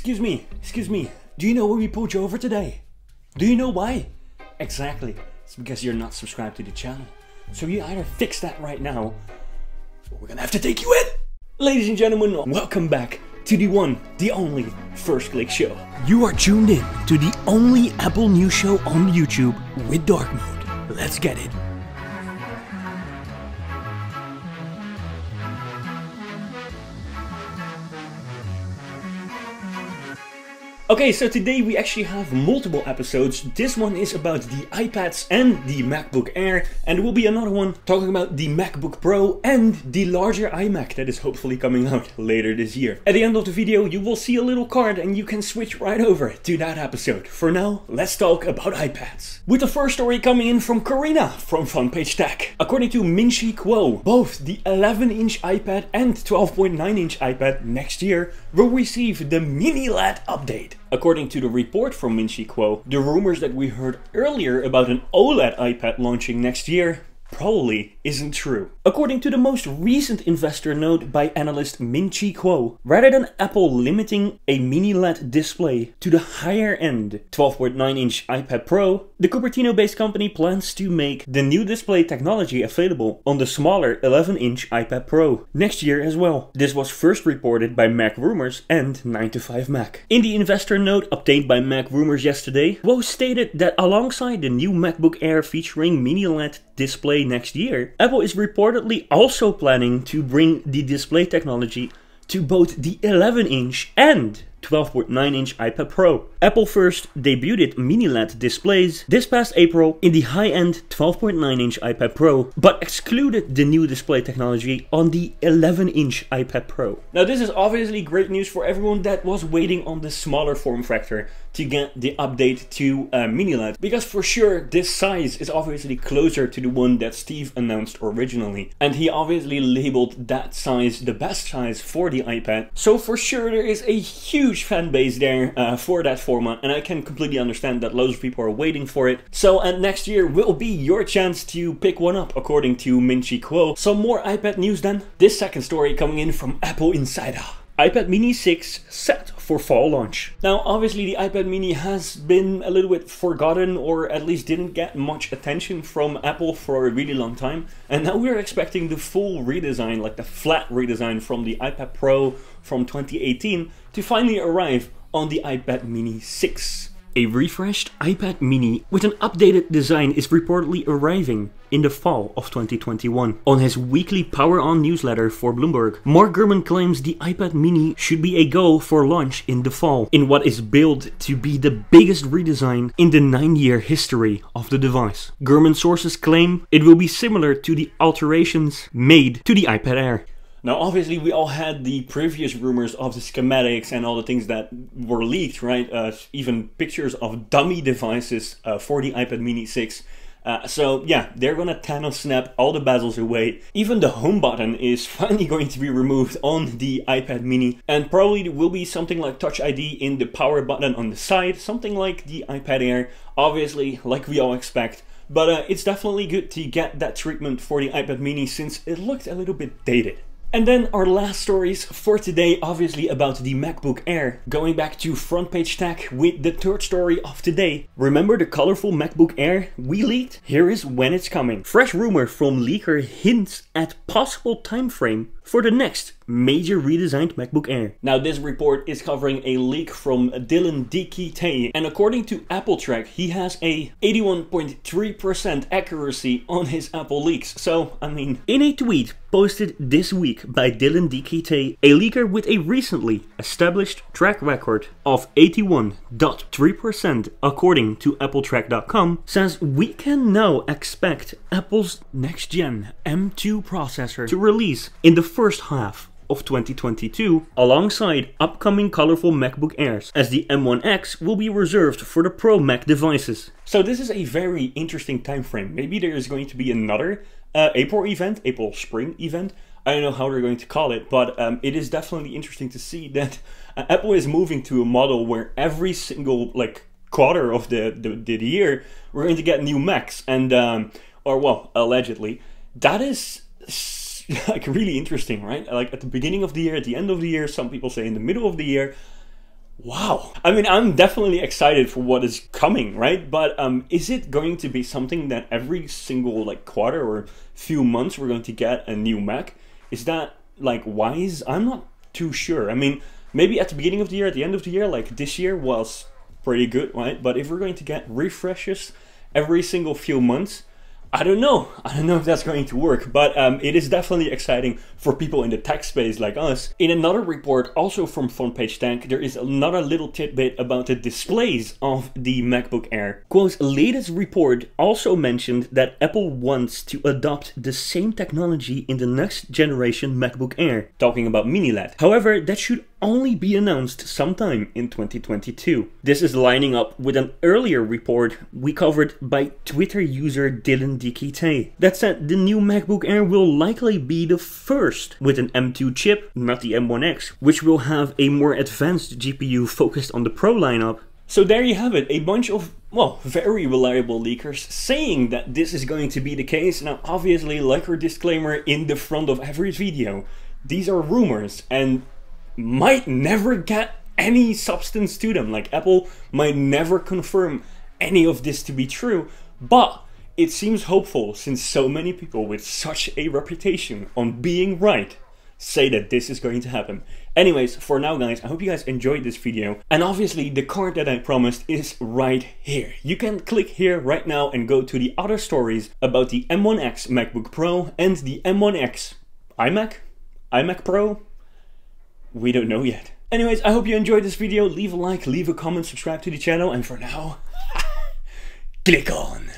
Excuse me, excuse me. Do you know where we pulled you over today? Do you know why? Exactly. It's because you're not subscribed to the channel. So you either fix that right now, or we're gonna have to take you in! Ladies and gentlemen, welcome back to the one, the only First Click Show. You are tuned in to the only Apple News show on YouTube with dark mode. Let's get it. Okay, so today we actually have multiple episodes. This one is about the iPads and the MacBook Air, and there will be another one talking about the MacBook Pro and the larger iMac that is hopefully coming out later this year. At the end of the video, you will see a little card and you can switch right over to that episode. For now, let's talk about iPads. With the first story coming in from Karina from FrontPage Tech. According to Ming-Chi Kuo, both the 11-inch iPad and 12.9-inch iPad next year will receive the Mini LED update. According to the report from Ming-Chi Kuo, the rumors that we heard earlier about an OLED iPad launching next year probably isn't true. According to the most recent investor note by analyst Ming-Chi Kuo, rather than Apple limiting a mini LED display to the higher end 12.9-inch iPad Pro, the Cupertino-based company plans to make the new display technology available on the smaller 11-inch iPad Pro next year as well. This was first reported by MacRumors and 9to5Mac. In the investor note obtained by MacRumors yesterday, Kuo stated that alongside the new MacBook Air featuring mini LED display next year, Apple is reportedly also planning to bring the display technology to both the 11 inch and 12.9 inch iPad Pro. Apple first debuted mini LED displays this past April in the high-end 12.9 inch iPad Pro, but excluded the new display technology on the 11 inch iPad Pro. Now this is obviously great news for everyone that was waiting on the smaller form factor to get the update to uh, mini LED, because for sure this size is obviously closer to the one that Steve announced originally, and he obviously labeled that size the best size for the iPad, so for sure there is a huge fan base there uh, for that format, and I can completely understand that loads of people are waiting for it. So, and next year will be your chance to pick one up, according to Ming-Chi Kuo. Some more iPad news then. This second story coming in from AppleInsider iPad mini 6 set for fall launch. Now obviously the iPad mini has been a little bit forgotten or at least didn't get much attention from Apple for a really long time and now we're expecting the full redesign like the flat redesign from the iPad Pro from 2018 to finally arrive on the iPad mini 6. A refreshed iPad mini with an updated design is reportedly arriving in the fall of 2021. On his weekly Power On newsletter for Bloomberg, Mark Gurman claims the iPad mini should be a go for launch in the fall, in what is billed to be the biggest redesign in the 9-year history of the device. Gurman sources claim it will be similar to the alterations made to the iPad Air. Now, obviously, we all had the previous rumors of the schematics and all the things that were leaked, right? Uh, even pictures of dummy devices uh, for the iPad Mini 6. Uh, so yeah, they're gonna Thanos snap all the bezels away. Even the home button is finally going to be removed on the iPad mini. And probably there will be something like Touch ID in the power button on the side, something like the iPad Air, obviously, like we all expect. But uh, it's definitely good to get that treatment for the iPad mini since it looked a little bit dated. And then our last stories for today, obviously about the MacBook Air. Going back to front page tech with the third story of today. Remember the colorful MacBook Air we leaked? Here is when it's coming. Fresh rumor from leaker hints at possible time frame for the next major redesigned MacBook Air. Now this report is covering a leak from Dylan DeKeyter and according to AppleTrack he has a 81.3% accuracy on his Apple leaks. So I mean in a tweet posted this week by Dylan DeKeyter, a leaker with a recently established track record of 81.3% according to AppleTrack.com says we can now expect Apple's next gen M2 processor to release in the first half of 2022 alongside upcoming colorful MacBook Airs as the M1X will be reserved for the Pro Mac devices. So this is a very interesting time frame. Maybe there is going to be another uh, April event, April Spring event. I don't know how they're going to call it, but um, it is definitely interesting to see that uh, Apple is moving to a model where every single like quarter of the, the, the year we're going to get new Macs and um, or well allegedly that is like really interesting, right? Like at the beginning of the year, at the end of the year, some people say in the middle of the year. Wow. I mean, I'm definitely excited for what is coming, right? But um, is it going to be something that every single like quarter or few months we're going to get a new Mac? Is that like wise? I'm not too sure. I mean, maybe at the beginning of the year, at the end of the year, like this year was pretty good, right? But if we're going to get refreshes every single few months, I don't know. I don't know if that's going to work, but um, it is definitely exciting for people in the tech space like us. In another report, also from FrontPage Tech, there is another little tidbit about the displays of the MacBook Air. Quote, latest report also mentioned that Apple wants to adopt the same technology in the next generation MacBook Air, talking about mini LED. However, that should only be announced sometime in 2022. This is lining up with an earlier report we covered by Twitter user Dylan Diakite that said the new MacBook Air will likely be the first with an M2 chip, not the M1X, which will have a more advanced GPU focused on the Pro lineup. So there you have it, a bunch of well, very reliable leakers saying that this is going to be the case. Now, obviously, like our disclaimer in the front of every video, these are rumors and might never get any substance to them. Like Apple might never confirm any of this to be true, but it seems hopeful since so many people with such a reputation on being right say that this is going to happen. Anyways, for now guys, I hope you guys enjoyed this video. And obviously the card that I promised is right here. You can click here right now and go to the other stories about the M1X MacBook Pro and the M1X iMac? iMac Pro? We don't know yet. Anyways, I hope you enjoyed this video. Leave a like, leave a comment, subscribe to the channel, and for now, click on.